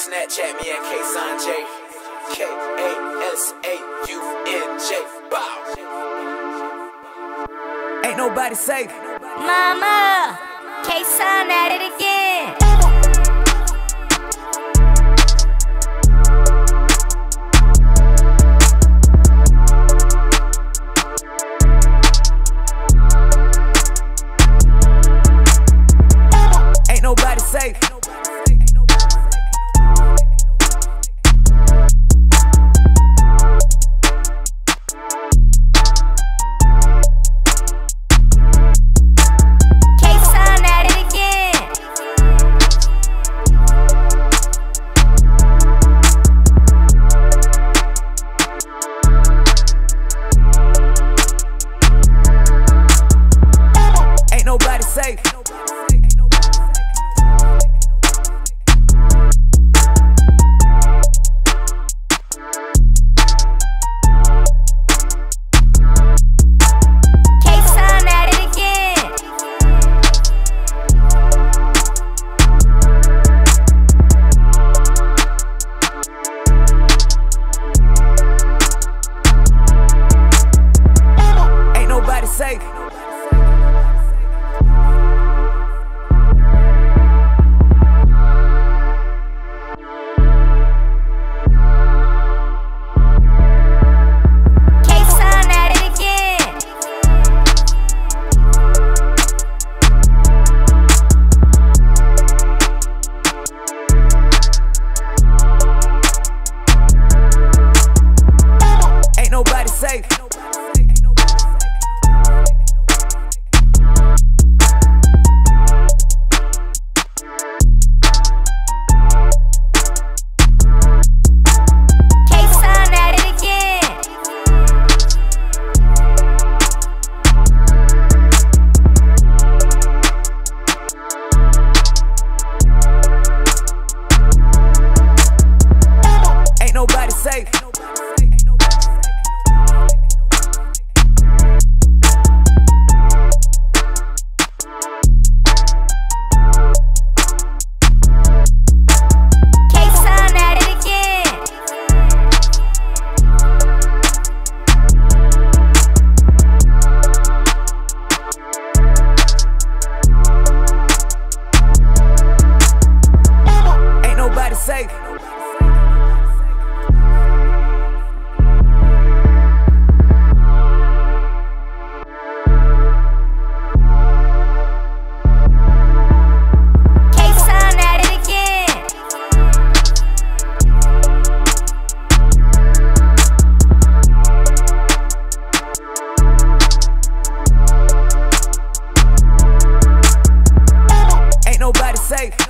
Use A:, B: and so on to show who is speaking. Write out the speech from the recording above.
A: Snapchat me at K J. K A S A U N J. Bow.
B: Ain't nobody safe.
C: Mama, KaSaun at it again.
B: Ain't nobody safe. Safe.
C: KaSaun at it again.
B: Ain't nobody safe. Safe.